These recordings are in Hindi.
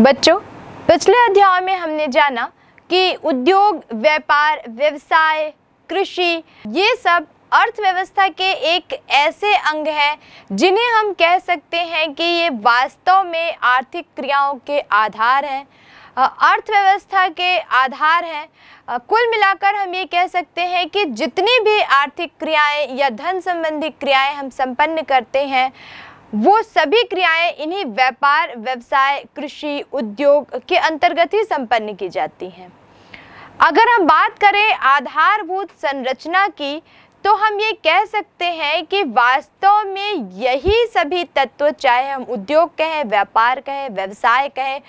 बच्चों, पिछले अध्याय में हमने जाना कि उद्योग, व्यापार, व्यवसाय, कृषि, ये सब अर्थव्यवस्था के एक ऐसे अंग हैं जिन्हें हम कह सकते हैं कि ये वास्तव में आर्थिक क्रियाओं के आधार हैं। अर्थव्यवस्था के आधार हैं। कुल मिलाकर हम ये कह सकते हैं कि जितनी भी आर्थिक क्रियाएँ या धन संबंधी क्रियाएँ हम संपन्न करते हैं वो सभी क्रियाएँ इन्हीं व्यापार, व्यवसाय, कृषि, उद्योग के अंतर्गत ही संपन्न की जाती हैं। अगर हम बात करें आधारभूत संरचना की तो हम ये कह सकते हैं कि वास्तव में यही सभी तत्व, चाहे हम उद्योग कहें, व्यापार कहें, व्यवसाय कहें,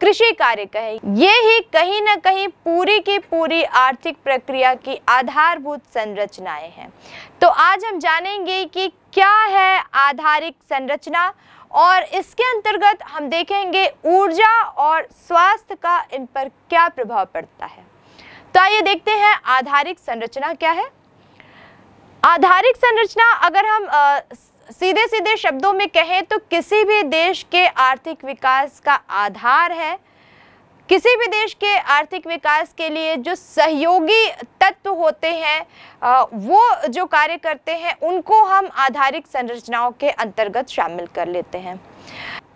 कृषि कार्य कहें, ये ही कहीं ना कहीं पूरी की पूरी आर्थिक प्रक्रिया की आधारभूत संरचनाएँ हैं। तो आज हम जानेंगे कि क्या है आधारिक संरचना और इसके अंतर्गत हम देखेंगे ऊर्जा और स्वास्थ्य का इन पर क्या प्रभाव पड़ता है। तो आइए देखते हैं आधारिक संरचना क्या है। आधारिक संरचना, अगर हम सीधे सीधे शब्दों में कहें तो किसी भी देश के आर्थिक विकास का आधार है। किसी भी देश के आर्थिक विकास के लिए जो सहयोगी तत्व होते हैं वो जो कार्य करते हैं, उनको हम आधारिक संरचनाओं के अंतर्गत शामिल कर लेते हैं।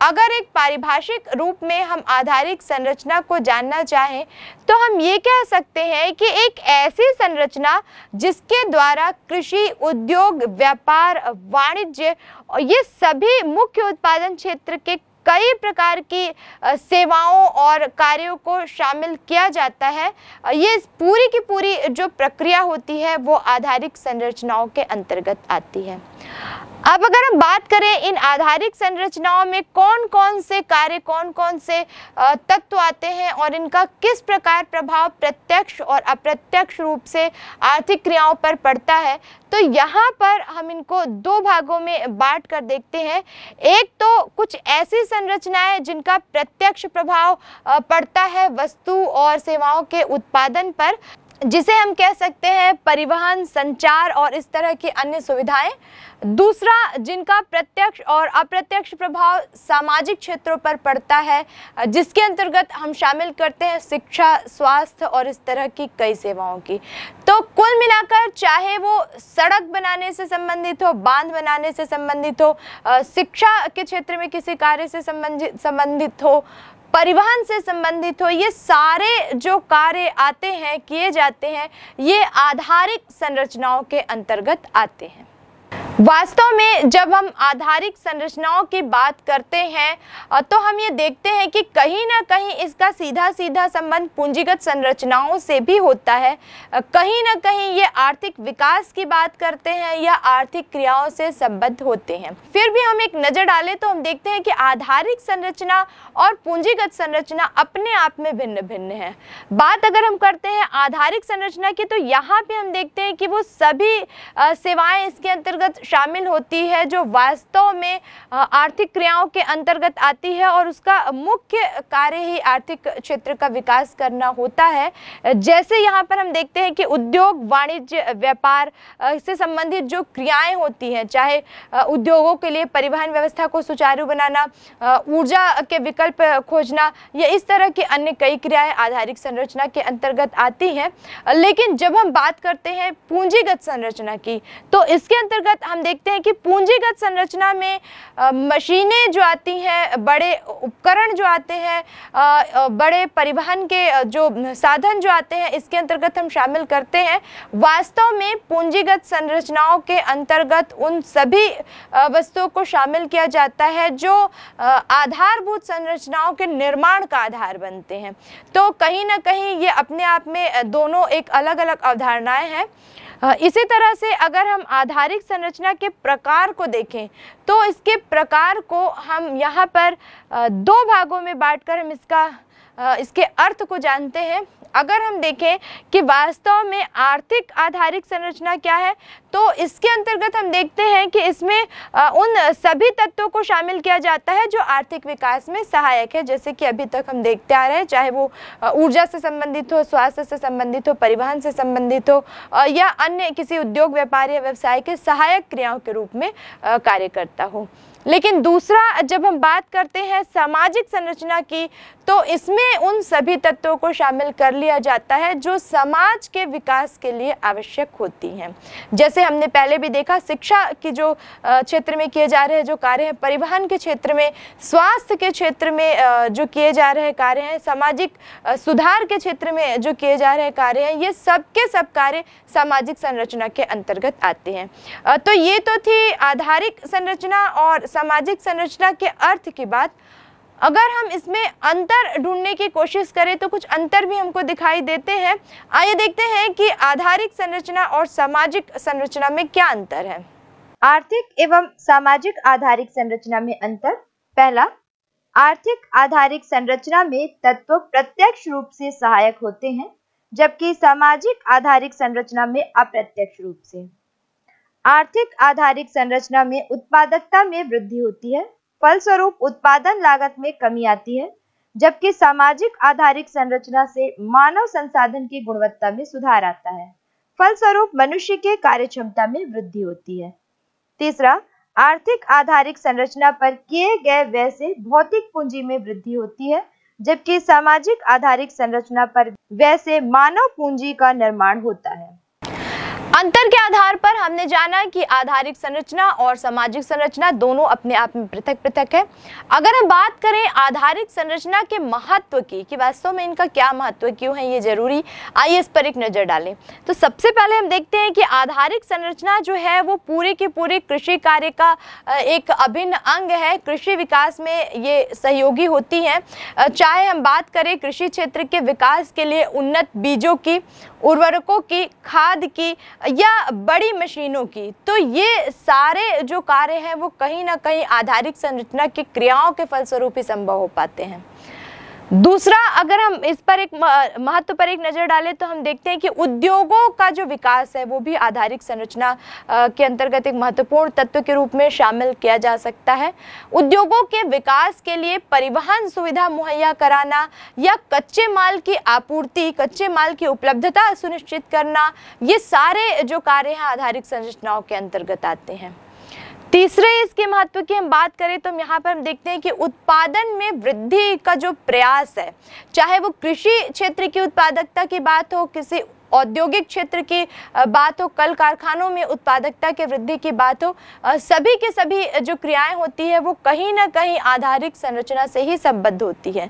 अगर एक पारिभाषिक रूप में हम आधारिक संरचना को जानना चाहें तो हम ये कह सकते हैं कि एक ऐसी संरचना जिसके द्वारा कृषि, उद्योग, व्यापार, वाणिज्य ये सभी मुख्य उत्पादन क्षेत्र के कई प्रकार की सेवाओं और कार्यों को शामिल किया जाता है। ये पूरी की पूरी जो प्रक्रिया होती है, वो आधारिक संरचनाओं के अंतर्गत आती है। अब अगर हम बात करें इन आधारिक संरचनाओं में कौन कौन से कार्य कौन कौन से तत्व आते हैं और इनका किस प्रकार प्रभाव प्रत्यक्ष और अप्रत्यक्ष रूप से आर्थिक क्रियाओं पर पड़ता है तो यहाँ पर हम इनको दो भागों में बांट कर देखते हैं। एक तो कुछ ऐसी संरचनाएँ जिनका प्रत्यक्ष प्रभाव पड़ता है वस्तु और सेवाओं के उत्पादन पर जिसे हम कह सकते हैं परिवहन, संचार और इस तरह की अन्य सुविधाएँ। दूसरा, जिनका प्रत्यक्ष और अप्रत्यक्ष प्रभाव सामाजिक क्षेत्रों पर पड़ता है, जिसके अंतर्गत हम शामिल करते हैं शिक्षा, स्वास्थ्य और इस तरह की कई सेवाओं की। तो कुल मिलाकर, चाहे वो सड़क बनाने से संबंधित हो, बाँध बनाने से संबंधित हो शिक्षा के क्षेत्र में किसी कार्य से संबंधित संबंधित हो परिवहन से संबंधित हो, ये सारे जो कार्य आते हैं, किए जाते हैं, ये आधारिक संरचनाओं के अंतर्गत आते हैं। वास्तव में जब हम आधारिक संरचनाओं की बात करते हैं तो हम ये देखते हैं कि कहीं ना कहीं इसका सीधा सीधा संबंध पूंजीगत संरचनाओं से भी होता है। कहीं ना कहीं ये आर्थिक विकास की बात करते हैं या आर्थिक क्रियाओं से संबद्ध होते हैं। फिर भी हम एक नज़र डालें तो हम देखते हैं कि आधारिक संरचना और पूंजीगत संरचना अपने आप में भिन्न भिन्न है। बात अगर हम करते हैं आधारिक संरचना की तो यहाँ पे हम देखते हैं कि वो सभी सेवाएँ इसके अंतर्गत शामिल होती है, जो वास्तव में आर्थिक क्रियाओं के अंतर्गत आती है और उसका मुख्य कार्य ही आर्थिक क्षेत्र का विकास करना होता है। जैसे यहाँ पर हम देखते हैं कि उद्योग, वाणिज्य, व्यापार से संबंधित जो क्रियाएँ होती हैं, चाहे उद्योगों के लिए परिवहन व्यवस्था को सुचारू बनाना ऊर्जा के विकल्प खोजना, या इस तरह की अन्य कई क्रियाएँ आधारिक संरचना के अंतर्गत आती हैं। लेकिन जब हम बात करते हैं पूंजीगत संरचना की तो इसके अंतर्गत हम देखते हैं कि पूंजीगत संरचना में मशीनें जो आती हैं, बड़े उपकरण जो आते हैं बड़े परिवहन के जो साधन जो आते हैं, इसके अंतर्गत हम शामिल करते हैं। वास्तव में पूंजीगत संरचनाओं के अंतर्गत उन सभी वस्तुओं को शामिल किया जाता है जो आधारभूत संरचनाओं के निर्माण का आधार बनते हैं। तो कहीं ना कहीं ये अपने आप में दोनों एक अलग अलग अवधारणाएँ हैं। इसी तरह से अगर हम आधारिक संरचना के प्रकार को देखें तो इसके प्रकार को हम यहाँ पर दो भागों में बांटकर हम इसका इसके अर्थ को जानते हैं। अगर हम देखें कि वास्तव में आर्थिक आधारित संरचना क्या है तो इसके अंतर्गत हम देखते हैं कि इसमें उन सभी तत्वों को शामिल किया जाता है जो आर्थिक विकास में सहायक है। जैसे कि अभी तक हम देखते आ रहे हैं, चाहे वो ऊर्जा से संबंधित हो, स्वास्थ्य से संबंधित हो, परिवहन से संबंधित हो या अन्य किसी उद्योग, व्यापार या व्यवसाय के सहायक क्रियाओं के रूप में कार्य करता हो। लेकिन दूसरा, जब हम बात करते हैं सामाजिक संरचना की तो इसमें उन सभी तत्वों को शामिल कर लिया जाता है जो समाज के विकास के लिए आवश्यक होती हैं। जैसे हमने पहले भी देखा, शिक्षा की जो क्षेत्र में किए जा रहे जो कार्य हैं, परिवहन के क्षेत्र में, स्वास्थ्य के क्षेत्र में जो किए जा रहे कार्य हैं, सामाजिक सुधार के क्षेत्र में जो किए जा रहे कार्य हैं, ये सब के सब कार्य सामाजिक संरचना के अंतर्गत आते हैं। तो ये तो थी आधारिक संरचना और सामाजिक संरचना के अर्थ की बात, अगर हम इसमें अंतर ढूँढने की कोशिश करें तो कुछ अंतर भी हमको दिखाई देते हैं। आइए देखते हैं कि आधारिक संरचना और सामाजिक संरचना में क्या अंतर है। आर्थिक एवं सामाजिक आधारिक संरचना में अंतर, पहला, आर्थिक आधारिक संरचना में तत्व प्रत्यक्ष रूप से सहायक होते हैं, जबकि सामाजिक आधारिक संरचना में अप्रत्यक्ष रूप से। आर्थिक आधारित संरचना में उत्पादकता में वृद्धि होती है। फलस्वरूप उत्पादन लागत में कमी आती है, जबकि सामाजिक आधारित संरचना से मानव संसाधन की गुणवत्ता में सुधार आता है। फलस्वरूप मनुष्य के कार्य क्षमता में वृद्धि होती है। तीसरा, आर्थिक आधारित संरचना पर किए गए व्यय से भौतिक पूंजी में वृद्धि होती है, जबकि सामाजिक आधारित संरचना पर व्यय से मानव पूंजी का निर्माण होता है। अंतर के आधार पर हमने जाना कि आधारिक संरचना और सामाजिक संरचना दोनों अपने आप में पृथक पृथक है। अगर हम बात करें आधारिक संरचना के महत्व की, कि वास्तव में इनका क्या महत्व क्यों है, ये ज़रूरी, आइए इस पर एक नज़र डालें। तो सबसे पहले हम देखते हैं कि आधारिक संरचना जो है, वो पूरे के पूरे कृषि कार्य का एक अभिन्न अंग है। कृषि विकास में ये सहयोगी होती हैं। चाहे हम बात करें कृषि क्षेत्र के विकास के लिए उन्नत बीजों की, उर्वरकों की, खाद की या बड़ी मशीनों की तो ये सारे जो कार्य हैं, वो कहीं ना कहीं आधारिक संरचना की क्रियाओं के फलस्वरूप ही संभव हो पाते हैं। दूसरा, अगर हम इस पर एक महत्व पर एक नज़र डालें तो हम देखते हैं कि उद्योगों का जो विकास है, वो भी आधारिक संरचना के अंतर्गत एक महत्वपूर्ण तत्व के रूप में शामिल किया जा सकता है। उद्योगों के विकास के लिए परिवहन सुविधा मुहैया कराना या कच्चे माल की आपूर्ति, कच्चे माल की उपलब्धता सुनिश्चित करना, ये सारे जो कार्य हैं आधारिक संरचनाओं के अंतर्गत आते हैं। तीसरे इसके महत्व की हम बात करें तो हम यहाँ पर हम देखते हैं कि उत्पादन में वृद्धि का जो प्रयास है, चाहे वो कृषि क्षेत्र की उत्पादकता की बात हो, किसी औद्योगिक क्षेत्र की बात हो, कल कारखानों में उत्पादकता के वृद्धि की बात हो सभी के सभी जो क्रियाएँ होती है, वो कहीं ना कहीं आधारिक संरचना से ही संबद्ध होती है।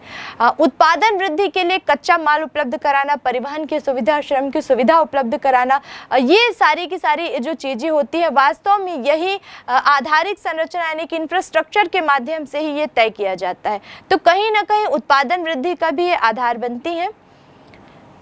उत्पादन वृद्धि के लिए कच्चा माल उपलब्ध कराना, परिवहन की सुविधा, श्रम की सुविधा उपलब्ध कराना ये सारी की सारी जो चीज़ें होती है, वास्तव में यही आधारिक संरचना यानी कि इंफ्रास्ट्रक्चर के माध्यम से ही ये तय किया जाता है। तो कहीं ना कहीं उत्पादन वृद्धि का भी ये आधार बनती है।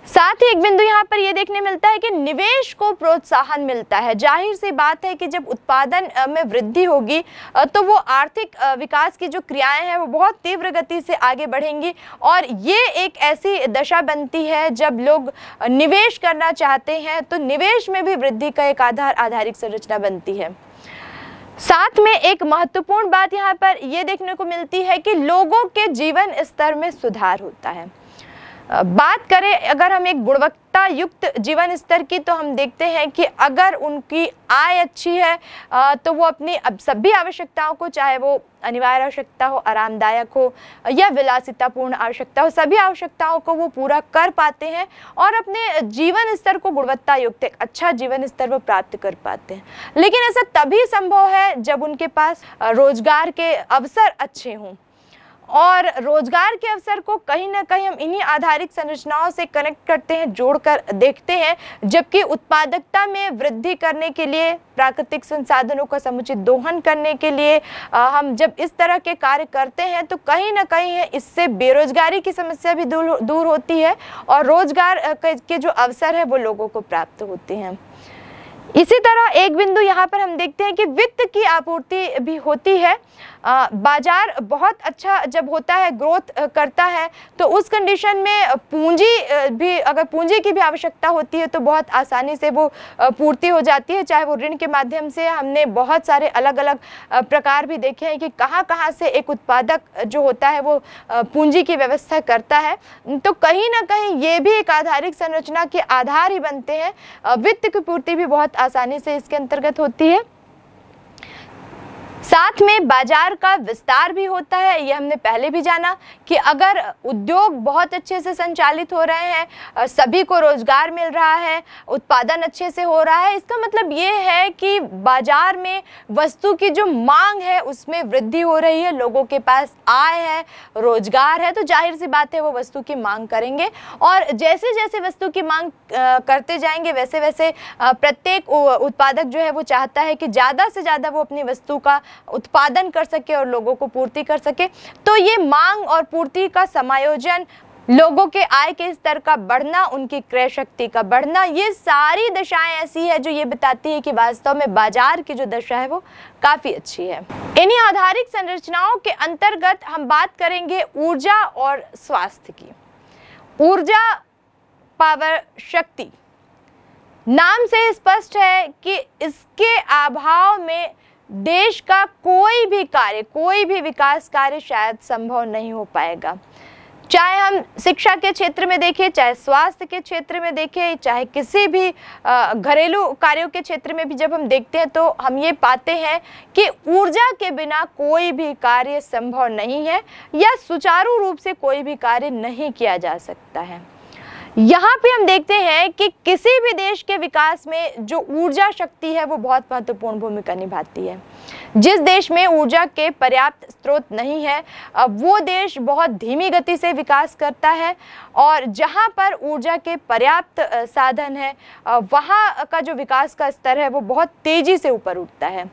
साथ ही एक बिंदु यहाँ पर यह देखने मिलता है कि निवेश को प्रोत्साहन मिलता है। ज़ाहिर सी बात है कि जब उत्पादन में वृद्धि होगी तो वो आर्थिक विकास की जो क्रियाएँ हैं वो बहुत तीव्र गति से आगे बढ़ेंगी और ये एक ऐसी दशा बनती है, जब लोग निवेश करना चाहते हैं तो निवेश में भी वृद्धि का एक आधार आधारिक संरचना बनती है। साथ में एक महत्वपूर्ण बात यहाँ पर यह देखने को मिलती है कि लोगों के जीवन स्तर में सुधार होता है। बात करें, अगर हम एक गुणवत्ता युक्त जीवन स्तर की तो हम देखते हैं कि अगर उनकी आय अच्छी है तो वो अपनी अब सभी आवश्यकताओं को, चाहे वो अनिवार्य आवश्यकता हो, आरामदायक हो, या विलासितापूर्ण आवश्यकता हो, सभी आवश्यकताओं को वो पूरा कर पाते हैं और अपने जीवन स्तर को गुणवत्ता युक्त एक अच्छा जीवन स्तर वो प्राप्त कर पाते हैं। लेकिन ऐसा तभी संभव है जब उनके पास रोज़गार के अवसर अच्छे हों। और रोज़गार के अवसर को कहीं ना कहीं हम इन्हीं आधारित संरचनाओं से कनेक्ट करते हैं जोड़कर देखते हैं जबकि उत्पादकता में वृद्धि करने के लिए प्राकृतिक संसाधनों का समुचित दोहन करने के लिए आ, हम जब इस तरह के कार्य करते हैं तो कहीं ना कहीं है इससे बेरोजगारी की समस्या भी दूर दूर होती है और रोज़गार के जो अवसर है वो लोगों को प्राप्त होते हैं। इसी तरह एक बिंदु यहाँ पर हम देखते हैं कि वित्त की आपूर्ति भी होती है। बाज़ार बहुत अच्छा जब होता है, ग्रोथ करता है तो उस कंडीशन में पूंजी भी अगर पूंजी की भी आवश्यकता होती है तो बहुत आसानी से वो पूर्ति हो जाती है। चाहे वो ऋण के माध्यम से हमने बहुत सारे अलग अलग प्रकार भी देखे हैं कि कहाँ कहाँ से एक उत्पादक जो होता है वो पूंजी की व्यवस्था करता है। तो कहीं ना कहीं ये भी एक आधारिक संरचना के आधार ही बनते हैं। वित्त की पूर्ति भी बहुत आसानी से इसके अंतर्गत होती है। साथ में बाज़ार का विस्तार भी होता है, ये हमने पहले भी जाना कि अगर उद्योग बहुत अच्छे से संचालित हो रहे हैं सभी को रोज़गार मिल रहा है, उत्पादन अच्छे से हो रहा है, इसका मतलब ये है कि बाज़ार में वस्तु की जो मांग है, उसमें वृद्धि हो रही है, लोगों के पास आय है, रोज़गार है तो ज़ाहिर सी बात है वो वस्तु की मांग करेंगे। और जैसे जैसे वस्तु की मांग करते जाएँगे वैसे वैसे प्रत्येक उत्पादक जो है वो चाहता है कि ज़्यादा से ज़्यादा वो अपनी वस्तु का उत्पादन कर सके और लोगों को पूर्ति कर सके। तो ये मांग और पूर्ति का समायोजन, लोगों के आय के स्तर का बढ़ना, उनकी क्रय शक्ति का बढ़ना, ये सारी दशाएँ ऐसी है जो ये बताती है कि वास्तव में बाज़ार की जो दशा है वो काफ़ी अच्छी है। इन्हीं आधारिक संरचनाओं के अंतर्गत हम बात करेंगे ऊर्जा और स्वास्थ्य की। ऊर्जा, पावर, शक्ति। नाम से स्पष्ट है कि इसके अभाव में देश का कोई भी कार्य, कोई भी विकास कार्य शायद संभव नहीं हो पाएगा। चाहे हम शिक्षा के क्षेत्र में देखें, चाहे स्वास्थ्य के क्षेत्र में देखें, चाहे किसी भी घरेलू कार्यों के क्षेत्र में भी जब हम देखते हैं तो हम ये पाते हैं कि ऊर्जा के बिना कोई भी कार्य संभव नहीं है या सुचारू रूप से कोई भी कार्य नहीं किया जा सकता है। यहाँ पे हम देखते हैं कि किसी भी देश के विकास में जो ऊर्जा शक्ति है, वो बहुत महत्वपूर्ण भूमिका निभाती है। जिस देश में ऊर्जा के पर्याप्त स्रोत नहीं है वो देश बहुत धीमी गति से विकास करता है और जहाँ पर ऊर्जा के पर्याप्त साधन है वहाँ का जो विकास का स्तर है, वो बहुत तेज़ी से ऊपर उठता है।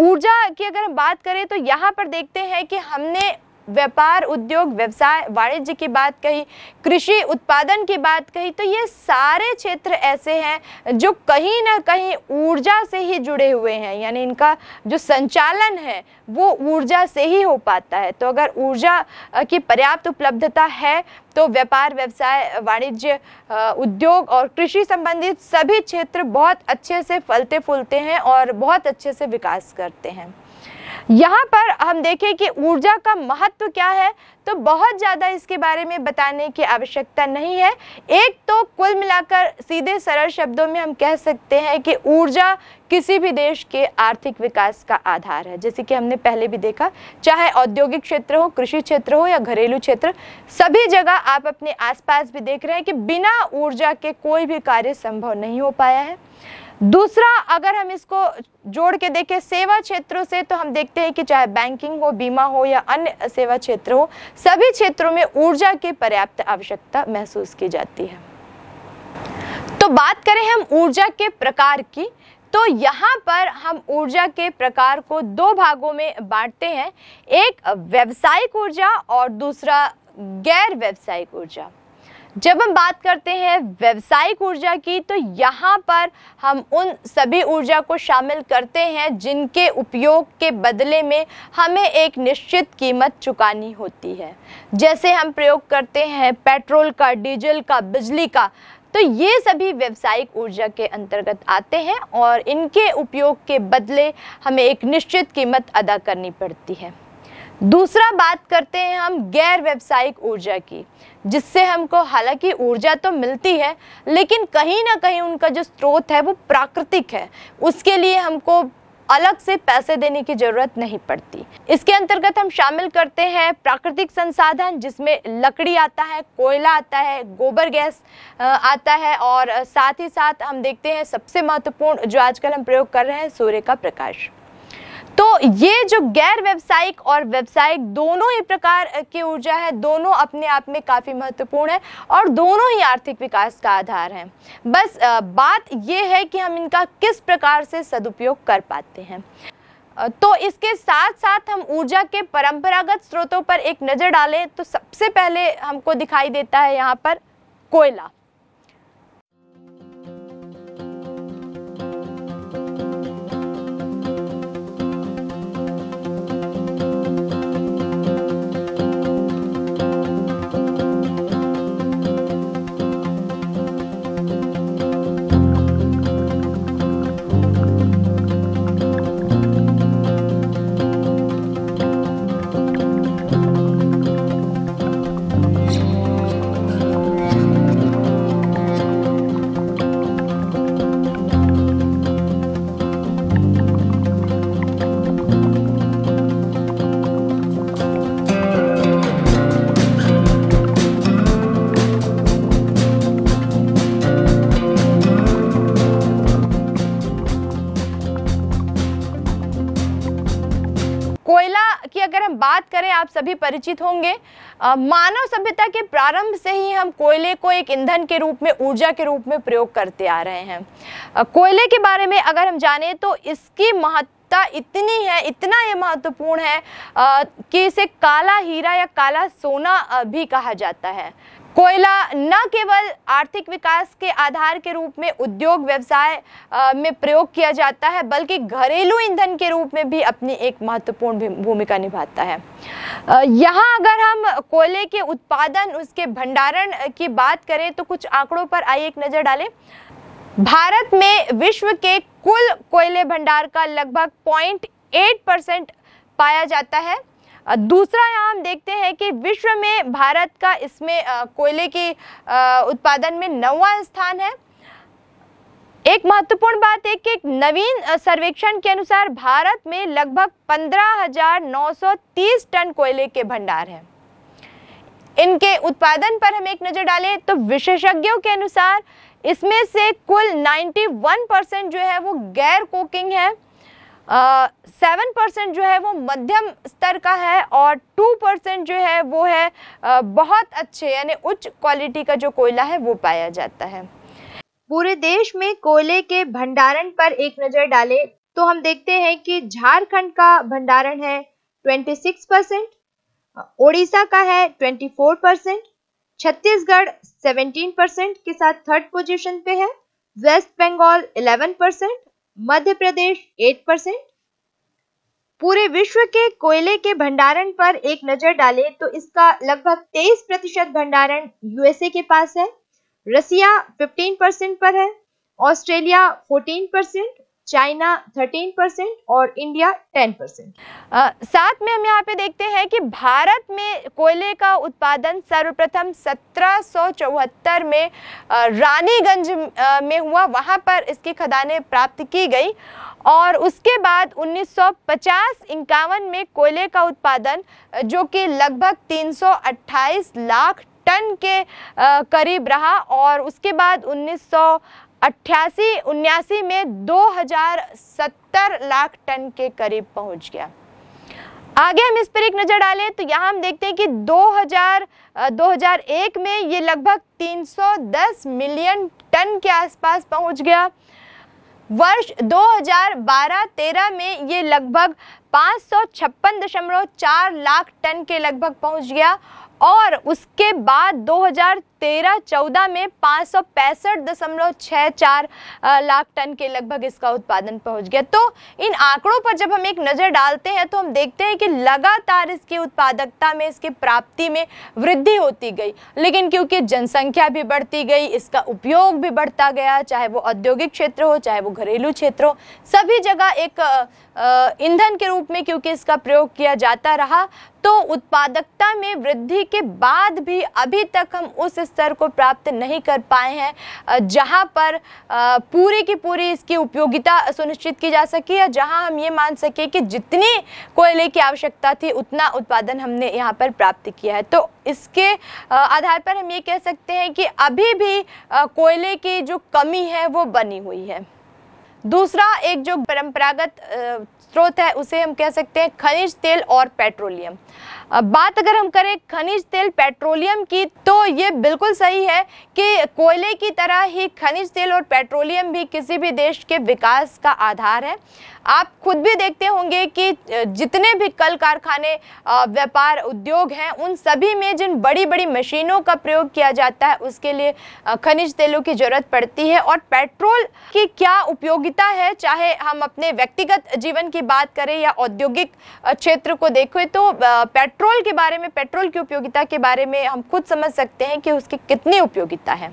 ऊर्जा की अगर हम बात करें तो यहाँ पर देखते हैं कि हमने व्यापार, उद्योग, व्यवसाय, वाणिज्य की बात कही, कृषि उत्पादन की बात कही तो ये सारे क्षेत्र ऐसे हैं जो कहीं ना कहीं ऊर्जा से ही जुड़े हुए हैं। यानी इनका जो संचालन है, वो ऊर्जा से ही हो पाता है। तो अगर ऊर्जा की पर्याप्त उपलब्धता है तो व्यापार, व्यवसाय, वाणिज्य उद्योग और कृषि संबंधित सभी क्षेत्र बहुत अच्छे से फलते फूलते हैं और बहुत अच्छे से विकास करते हैं। यहाँ पर हम देखें कि ऊर्जा का महत्व क्या है तो बहुत ज़्यादा इसके बारे में बताने की आवश्यकता नहीं है। एक तो कुल मिलाकर सीधे सरल शब्दों में हम कह सकते हैं कि ऊर्जा किसी भी देश के आर्थिक विकास का आधार है। जैसे कि हमने पहले भी देखा, चाहे औद्योगिक क्षेत्र हो, कृषि क्षेत्र हो या घरेलू क्षेत्र, सभी जगह आप अपने आसपास भी देख रहे हैं कि बिना ऊर्जा के कोई भी कार्य संभव नहीं हो पाया है। दूसरा, अगर हम इसको जोड़ के देखें सेवा क्षेत्रों से तो हम देखते हैं कि चाहे बैंकिंग हो, बीमा हो या अन्य सेवा क्षेत्र हो, सभी क्षेत्रों में ऊर्जा की पर्याप्त आवश्यकता महसूस की जाती है। तो बात करें हम ऊर्जा के प्रकार की तो यहाँ पर हम ऊर्जा के प्रकार को दो भागों में बांटते हैं, एक व्यवसायिक ऊर्जा और दूसरा गैर व्यवसायिक ऊर्जा। जब हम बात करते हैं व्यवसायिक ऊर्जा की तो यहाँ पर हम उन सभी ऊर्जा को शामिल करते हैं जिनके उपयोग के बदले में हमें एक निश्चित कीमत चुकानी होती है। जैसे हम प्रयोग करते हैं पेट्रोल का, डीजल का, बिजली का तो ये सभी व्यवसायिक ऊर्जा के अंतर्गत आते हैं और इनके उपयोग के बदले हमें एक निश्चित कीमत अदा करनी पड़ती है। दूसरा बात करते हैं हम गैर व्यवसायिक ऊर्जा की, जिससे हमको हालाँकि ऊर्जा तो मिलती है, लेकिन कहीं ना कहीं उनका जो स्रोत है वो प्राकृतिक है। उसके लिए हमको अलग से पैसे देने की ज़रूरत नहीं पड़ती। इसके अंतर्गत हम शामिल करते हैं प्राकृतिक संसाधन, जिसमें लकड़ी आता है, कोयला आता है, गोबर गैस आता है और साथ ही साथ हम देखते हैं सबसे महत्वपूर्ण जो आजकल हम प्रयोग कर रहे हैं, सूर्य का प्रकाश। तो ये जो गैर व्यवसायिक और व्यवसायिक दोनों ही प्रकार की ऊर्जा है, दोनों अपने आप में काफ़ी महत्वपूर्ण है और दोनों ही आर्थिक विकास का आधार है। बस बात ये है कि हम इनका किस प्रकार से सदुपयोग कर पाते हैं। तो इसके साथ साथ हम ऊर्जा के परंपरागत स्रोतों पर एक नज़र डालें तो सबसे पहले हमको दिखाई देता है यहाँ पर कोयला। करें, आप सभी परिचित होंगे। मानव सभ्यता के प्रारंभ से ही हम कोयले को एक ईंधन के रूप में, ऊर्जा के रूप में प्रयोग करते आ रहे हैं। कोयले के बारे में अगर हम जाने तो इसकी महत्ता इतनी है, इतना ये महत्वपूर्ण है कि इसे काला हीरा या काला सोना भी कहा जाता है। कोयला न केवल आर्थिक विकास के आधार के रूप में उद्योग व्यवसाय में प्रयोग किया जाता है, बल्कि घरेलू ईंधन के रूप में भी अपनी एक महत्वपूर्ण भूमिका निभाता है। यहाँ अगर हम कोयले के उत्पादन, उसके भंडारण की बात करें तो कुछ आंकड़ों पर आइए एक नज़र डालें। भारत में विश्व के कुल कोयले भंडार का लगभग पॉइंट एट परसेंट पाया जाता है। दूसरा यहाँ हम देखते हैं कि विश्व में भारत का इसमें कोयले के उत्पादन में नौवा स्थान है। एक महत्वपूर्ण बात है कि नवीन सर्वेक्षण के अनुसार भारत में लगभग 15,930 टन कोयले के भंडार हैं। इनके उत्पादन पर हम एक नज़र डालें तो विशेषज्ञों के अनुसार इसमें से कुल 91 परसेंट जो है वो गैर कोकिंग है। सेवन परसेंट जो है वो मध्यम स्तर का है और टू परसेंट जो है वो है आ, बहुत अच्छे यानी उच्च क्वालिटी का जो कोयला है वो पाया जाता है। पूरे देश में कोयले के भंडारण पर एक नज़र डालें तो हम देखते हैं कि झारखंड का भंडारण है 26 परसेंट ओडिशा का है 24 परसेंट छत्तीसगढ़ 17 परसेंट के साथ थर्ड पोजीशन पे है West Bengal 11 percent Madhya Pradesh 8 percent पूरे विश्व के कोयले के भंडारण पर एक नज़र डालें तो इसका लगभग 23 प्रतिशत भंडारण यूएसए के पास है। रसिया 15 परसेंट पर है। ऑस्ट्रेलिया 14 परसेंट चाइना 13 परसेंट और इंडिया 10 परसेंट साथ में हम यहाँ पे देखते हैं कि भारत में कोयले का उत्पादन सर्वप्रथम सत्रह में रानीगंज में हुआ। वहाँ पर इसकी खदानें प्राप्त की गई और उसके बाद 1950 इक्यावन में कोयले का उत्पादन जो कि लगभग 328 लाख टन के करीब रहा और उसके बाद सौ अट्ठासी, उन्यासी में 2070 लाख टन के करीब पहुँच गया। आगे हम इस पर एक नज़र डालें तो यहाँ हम देखते हैं कि 2000 2001 में ये लगभग 310 मिलियन टन के आसपास पहुँच गया। वर्ष 2012-13 में ये लगभग पाँच लाख टन के लगभग पहुँच गया और उसके बाद 2013-14 में पाँच लाख टन के लगभग इसका उत्पादन पहुँच गया। तो इन आंकड़ों पर जब हम एक नज़र डालते हैं तो हम देखते हैं कि लगातार इसकी उत्पादकता में, इसकी प्राप्ति में वृद्धि होती गई। लेकिन क्योंकि जनसंख्या भी बढ़ती गई, इसका उपयोग भी बढ़ता गया, चाहे वो औद्योगिक क्षेत्र हो, चाहे वो घरेलू क्षेत्र हो, सभी जगह एक ईंधन के रूप में क्योंकि इसका प्रयोग किया जाता रहा तो उत्पादकता में वृद्धि के बाद भी अभी तक हम उस स्तर को प्राप्त नहीं कर पाए हैं जहाँ पर पूरी की पूरी इसकी उपयोगिता सुनिश्चित की जा सके या जहाँ हम ये मान सके कि जितनी कोयले की आवश्यकता थी, उतना उत्पादन हमने यहाँ पर प्राप्त किया है। तो इसके आधार पर हम ये कह सकते हैं कि अभी भी कोयले की जो कमी है, वो बनी हुई है। दूसरा एक जो परंपरागत स्रोत है, उसे हम कह सकते हैं खनिज तेल और पेट्रोलियम। अब बात अगर हम करें खनिज तेल पेट्रोलियम की तो ये बिल्कुल सही है कि कोयले की तरह ही खनिज तेल और पेट्रोलियम भी किसी भी देश के विकास का आधार है। आप खुद भी देखते होंगे कि जितने भी कल कारखाने व्यापार उद्योग हैं, उन सभी में जिन बड़ी बड़ी मशीनों का प्रयोग किया जाता है, उसके लिए खनिज तेलों की ज़रूरत पड़ती है। और पेट्रोल की क्या उपयोगिता है, चाहे हम अपने व्यक्तिगत जीवन की बात करें या औद्योगिक क्षेत्र को देखें तो पेट्रोल के बारे में, पेट्रोल की उपयोगिता के बारे में हम खुद समझ सकते हैं कि उसकी कितनी उपयोगिता है।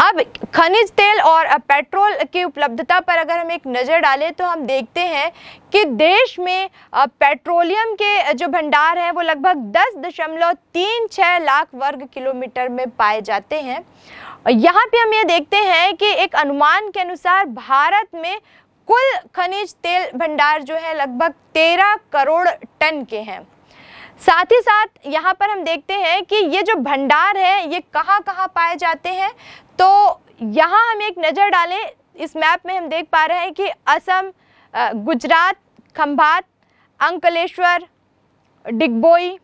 अब खनिज तेल और पेट्रोल की उपलब्धता पर अगर हम एक नज़र डालें तो हम देखते हैं कि देश में पेट्रोलियम के जो भंडार हैं वो लगभग दस दशमलव तीन छः लाख वर्ग किलोमीटर में पाए जाते हैं। यहाँ पे हम ये देखते हैं कि एक अनुमान के अनुसार भारत में कुल खनिज तेल भंडार जो है लगभग तेरह करोड़ टन के हैं। साथ ही साथ यहाँ पर हम देखते हैं कि ये जो भंडार है, ये कहाँ कहाँ पाए जाते हैं। तो यहाँ हम एक नज़र डालें, इस मैप में हम देख पा रहे हैं कि असम गुजरात, खंभात, अंकलेश्वर, डिगबोई,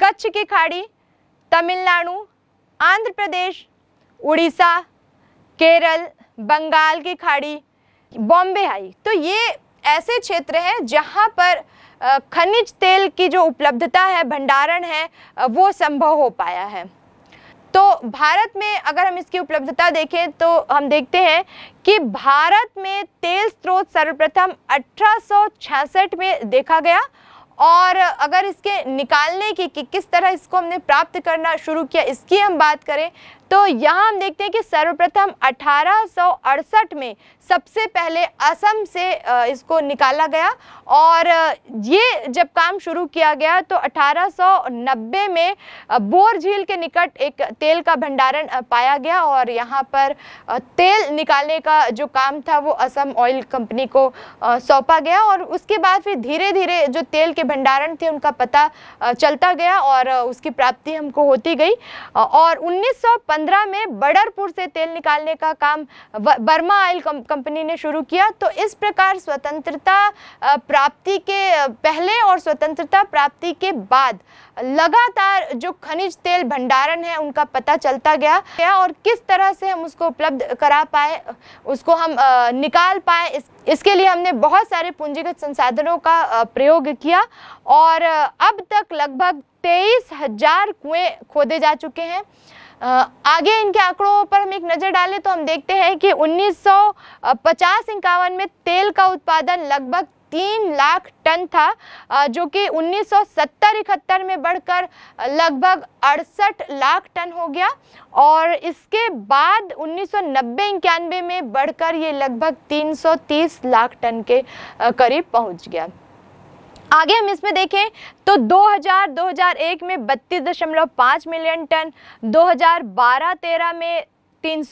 कच्छ की खाड़ी, तमिलनाडु, आंध्र प्रदेश, उड़ीसा, केरल, बंगाल की खाड़ी, बॉम्बे आई तो ये ऐसे क्षेत्र हैं जहाँ पर खनिज तेल की जो उपलब्धता है, भंडारण है वो संभव हो पाया है। तो भारत में अगर हम इसकी उपलब्धता देखें तो हम देखते हैं कि भारत में तेल स्रोत सर्वप्रथम 1866 में देखा गया और अगर इसके निकालने की कि किस तरह इसको हमने प्राप्त करना शुरू किया, इसकी हम बात करें तो यहाँ हम देखते हैं कि सर्वप्रथम अठारह सौ अड़सठ में सबसे पहले असम से इसको निकाला गया और ये जब काम शुरू किया गया तो 1890 में बोर झील के निकट एक तेल का भंडारण पाया गया और यहाँ पर तेल निकालने का जो काम था वो असम ऑयल कंपनी को सौंपा गया और उसके बाद फिर धीरे धीरे जो तेल के भंडारण थे उनका पता चलता गया और उसकी प्राप्ति हमको होती गई। और 1915 में बडरपुर से तेल निकालने का काम बर्मा ऑयल कंपनी ने शुरू किया। तो इस प्रकार स्वतंत्रता प्राप्ति के पहले और स्वतंत्रता प्राप्ति के बाद लगातार जो खनिज तेल भंडारण है उनका पता चलता गया और किस तरह से हम उसको उपलब्ध करा पाए उसको हम निकाल पाए इस, इसके लिए हमने बहुत सारे पूंजीगत संसाधनों का प्रयोग किया और अब तक लगभग तेईस हज़ार कुएँ खोदे जा चुके हैं। आगे इनके आंकड़ों पर हम एक नज़र डालें तो हम देखते हैं कि उन्नीस सौ पचास में तेल का उत्पादन लगभग तीन लाख टन था जो कि उन्नीस सौ इकहत्तर में बढ़कर लगभग अड़सठ लाख टन हो गया। और इसके बाद उन्नीस सौ नब्बे में बढ़कर ये लगभग 330 लाख टन के करीब पहुँच गया। आगे हम इसमें देखें तो 2000-2001 में बत्तीस दशमलव पाँच मिलियन टन 2012-13 में तीन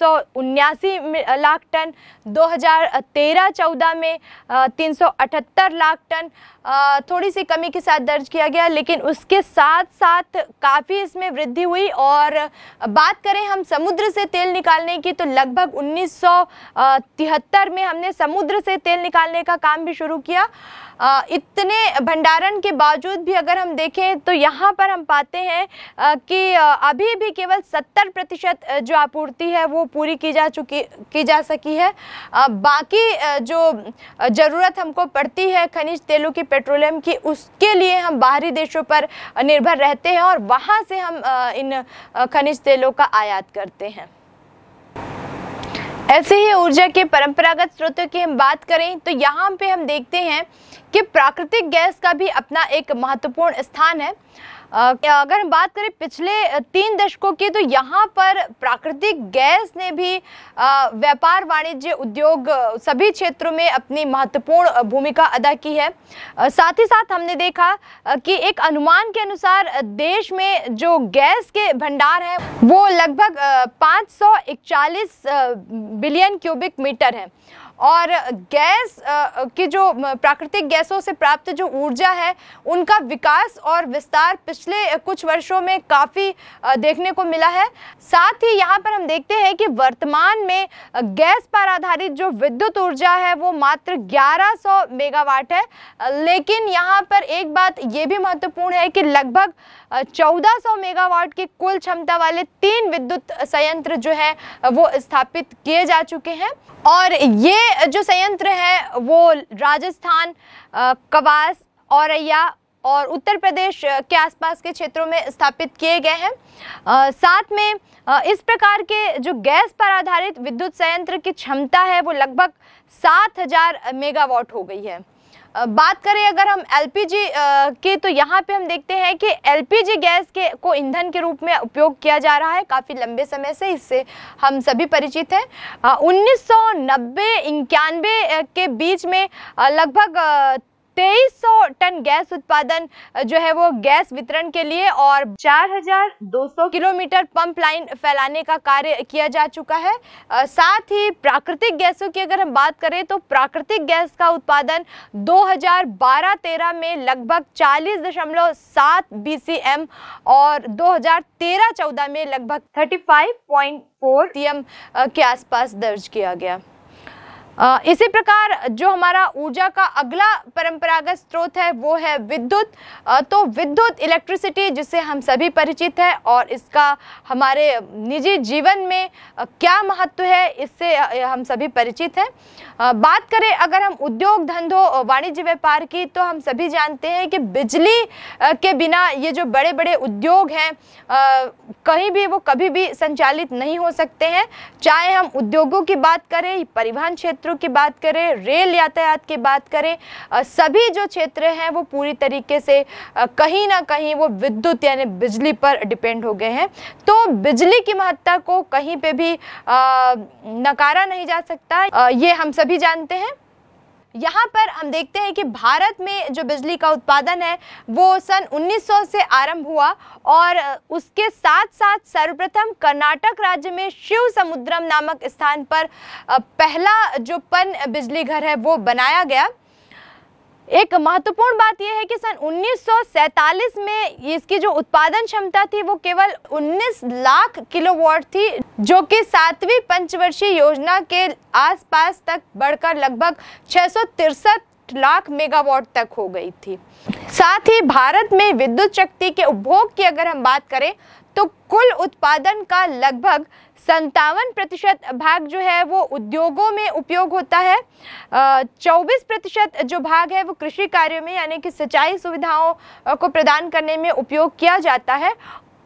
लाख टन 2013-14 में तीन सौ अठहत्तर लाख टन थोड़ी सी कमी के साथ दर्ज किया गया, लेकिन उसके साथ साथ काफ़ी इसमें वृद्धि हुई और बात करें हम समुद्र से तेल निकालने की तो लगभग उन्नीस सौ तिहत्तर में हमने समुद्र से तेल निकालने का काम भी शुरू किया। इतने भंडारण के बावजूद भी अगर हम देखें तो यहाँ पर हम पाते हैं कि अभी भी केवल 70 प्रतिशत जो आपूर्ति है वो पूरी की जा चुकी, की जा सकी है। बाकी जो ज़रूरत हमको पड़ती है खनिज तेलों की, पेट्रोलियम की, उसके लिए हम बाहरी देशों पर निर्भर रहते हैं और वहाँ से हम इन खनिज तेलों का आयात करते हैं। ऐसे ही ऊर्जा के परंपरागत स्रोतों की हम बात करें तो यहाँ पे हम देखते हैं कि प्राकृतिक गैस का भी अपना एक महत्वपूर्ण स्थान है। अगर हम बात करें पिछले तीन दशकों की तो यहाँ पर प्राकृतिक गैस ने भी व्यापार, वाणिज्य, उद्योग सभी क्षेत्रों में अपनी महत्वपूर्ण भूमिका अदा की है। साथ ही साथ हमने देखा कि एक अनुमान के अनुसार देश में जो गैस के भंडार हैं, वो लगभग पाँच बिलियन क्यूबिक मीटर है। और गैस की जो प्राकृतिक गैसों से प्राप्त जो ऊर्जा है, उनका विकास और विस्तार पिछले कुछ वर्षों में काफ़ी देखने को मिला है। साथ ही यहाँ पर हम देखते हैं कि वर्तमान में गैस पर आधारित जो विद्युत ऊर्जा है, वो मात्र 1100 मेगावाट है। लेकिन यहाँ पर एक बात ये भी महत्वपूर्ण है कि लगभग 1400 मेगावाट की कुल क्षमता वाले तीन विद्युत संयंत्र जो है, वो स्थापित किए जा चुके हैं। और ये जो संयंत्र है, वो राजस्थान कवास, औरैया और उत्तर प्रदेश के आसपास के क्षेत्रों में स्थापित किए गए हैं। साथ में इस प्रकार के जो गैस पर आधारित विद्युत संयंत्र की क्षमता है, वो लगभग सात हज़ार मेगावाट हो गई है। बात करें अगर हम एलपीजी की तो यहाँ पे हम देखते हैं कि एलपीजी गैस के, को ईंधन के रूप में उपयोग किया जा रहा है काफ़ी लंबे समय से, इससे हम सभी परिचित हैं। उन्नीस सौ के बीच में लगभग 2300 टन गैस उत्पादन जो है वो गैस वितरण के लिए और 4200 किलोमीटर पंप लाइन फैलाने का कार्य किया जा चुका है। साथ ही प्राकृतिक गैसों की अगर हम बात करें तो प्राकृतिक गैस का उत्पादन 2012-13 में लगभग 40.7 बीसीएम और 2013-14 में लगभग 35.4 सीएम के आसपास दर्ज किया गया। इसी प्रकार जो हमारा ऊर्जा का अगला परंपरागत स्रोत है, वो है विद्युत। तो विद्युत इलेक्ट्रिसिटी जिससे हम सभी परिचित है और इसका हमारे निजी जीवन में क्या महत्व है, इससे हम सभी परिचित हैं। बात करें अगर हम उद्योग धंधों वाणिज्य व्यापार की तो हम सभी जानते हैं कि बिजली के बिना ये जो बड़े बड़े उद्योग हैं कहीं भी वो कभी भी संचालित नहीं हो सकते हैं। चाहे हम उद्योगों की बात करें, परिवहन क्षेत्रों की बात करें, रेल यातायात की बात करें सभी जो क्षेत्र हैं वो पूरी तरीके से कहीं ना कहीं वो विद्युत यानी बिजली पर डिपेंड हो गए हैं। तो बिजली की महत्ता को कहीं पे भी नकारा नहीं जा सकता। ये हम सभी जानते हैं। यहाँ पर हम देखते हैं कि भारत में जो बिजली का उत्पादन है, वो सन 1900 से आरंभ हुआ और उसके साथ साथ सर्वप्रथम कर्नाटक राज्य में शिव समुद्रम नामक स्थान पर पहला जो पन बिजली घर है वो बनाया गया। एक महत्वपूर्ण बात यह है कि सन 1947 में इसकी जो उत्पादन क्षमता थी, वो केवल 19 लाख किलोवाट थी, जो कि सातवीं पंचवर्षीय योजना के आसपास तक बढ़कर लगभग छह लाख मेगावाट तक हो गई थी। साथ ही भारत में विद्युत शक्ति के उपभोग की अगर हम बात करें तो कुल उत्पादन का लगभग संतावन प्रतिशत भाग जो है वो उद्योगों में उपयोग होता है। चौबीस प्रतिशत जो भाग है वो कृषि कार्यों में, यानी कि सिंचाई सुविधाओं को प्रदान करने में उपयोग किया जाता है।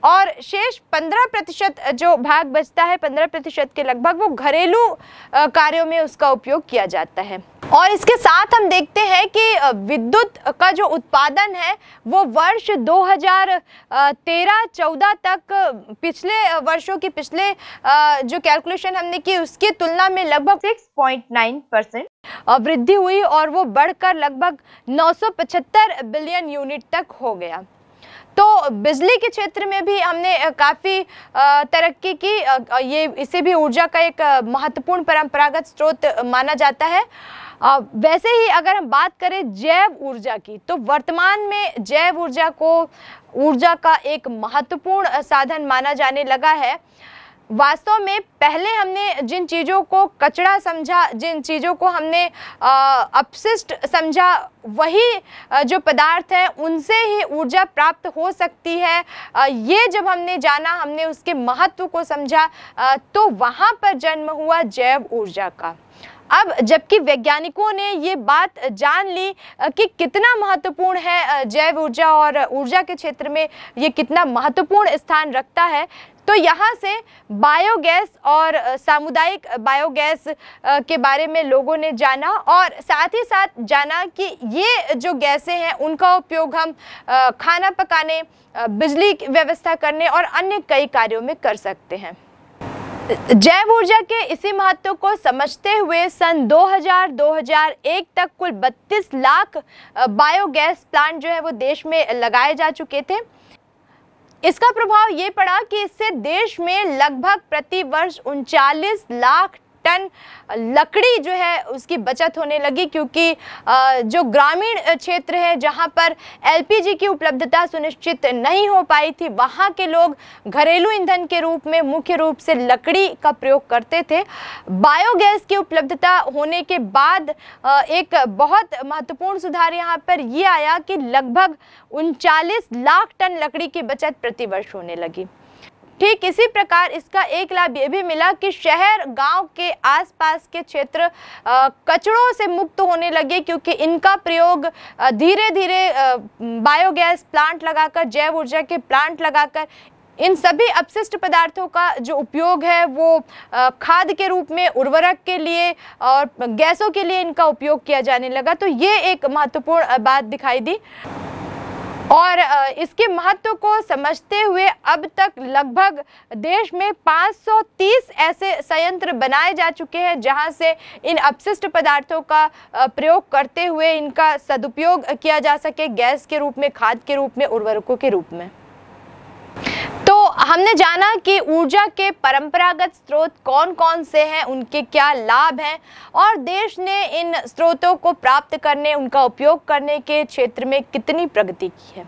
और शेष 15 प्रतिशत जो भाग बचता है 15 प्रतिशत के लगभग वो घरेलू कार्यों में उसका उपयोग किया जाता है। और इसके साथ हम देखते हैं कि विद्युत का जो उत्पादन है वो वर्ष 2013-14 तक पिछले वर्षों की पिछले जो कैलकुलेशन हमने की उसकी तुलना में लगभग 6.9 परसेंट वृद्धि हुई और वो बढ़कर लगभग 975 बिलियन यूनिट तक हो गया। तो बिजली के क्षेत्र में भी हमने काफ़ी तरक्की की ये, इसे भी ऊर्जा का एक महत्वपूर्ण परंपरागत स्रोत माना जाता है। वैसे ही अगर हम बात करें जैव ऊर्जा की तो वर्तमान में जैव ऊर्जा को, ऊर्जा का एक महत्वपूर्ण साधन माना जाने लगा है। वास्तव में पहले हमने जिन चीज़ों को कचरा समझा, जिन चीज़ों को हमने अपशिष्ट समझा, वही जो पदार्थ है, उनसे ही ऊर्जा प्राप्त हो सकती है। ये जब हमने जाना, हमने उसके महत्व को समझा तो वहाँ पर जन्म हुआ जैव ऊर्जा का। अब जबकि वैज्ञानिकों ने ये बात जान ली कि कितना महत्वपूर्ण है जैव ऊर्जा और ऊर्जा के क्षेत्र में ये कितना महत्वपूर्ण स्थान रखता है तो यहाँ से बायोगैस और सामुदायिक बायोगैस के बारे में लोगों ने जाना और साथ ही साथ जाना कि ये जो गैसें हैं, उनका उपयोग हम खाना पकाने बिजली व्यवस्था करने और अन्य कई कार्यों में कर सकते हैं। जैव ऊर्जा के इसी महत्व को समझते हुए सन 2000-2001 तक कुल 32 लाख बायोगैस प्लांट जो है वो देश में लगाए जा चुके थे। इसका प्रभाव ये पड़ा कि इससे देश में लगभग प्रति वर्ष उनचालीस लाख टन लकड़ी जो है उसकी बचत होने लगी क्योंकि जो ग्रामीण क्षेत्र है जहाँ पर एलपीजी की उपलब्धता सुनिश्चित नहीं हो पाई थी, वहाँ के लोग घरेलू ईंधन के रूप में मुख्य रूप से लकड़ी का प्रयोग करते थे। बायोगैस की उपलब्धता होने के बाद एक बहुत महत्वपूर्ण सुधार यहाँ पर ये आया कि लगभग उनचालीस लाख टन लकड़ी की बचत प्रतिवर्ष होने लगी। ठीक इसी प्रकार इसका एक लाभ ये भी मिला कि शहर, गाँव के आसपास के क्षेत्र कचड़ों से मुक्त होने लगे क्योंकि इनका प्रयोग धीरे धीरे बायोगैस प्लांट लगाकर, जैव ऊर्जा के प्लांट लगाकर, इन सभी अपशिष्ट पदार्थों का जो उपयोग है वो खाद के रूप में, उर्वरक के लिए और गैसों के लिए इनका उपयोग किया जाने लगा। तो ये एक महत्वपूर्ण बात दिखाई दी। और इसके महत्व को समझते हुए अब तक लगभग देश में 530 ऐसे संयंत्र बनाए जा चुके हैं जहाँ से इन अपशिष्ट पदार्थों का प्रयोग करते हुए इनका सदुपयोग किया जा सके गैस के रूप में, खाद के रूप में, उर्वरकों के रूप में। हमने जाना कि ऊर्जा के परंपरागत स्रोत कौन कौन से हैं, उनके क्या लाभ हैं और देश ने इन स्रोतों को प्राप्त करने, उनका उपयोग करने के क्षेत्र में कितनी प्रगति की है।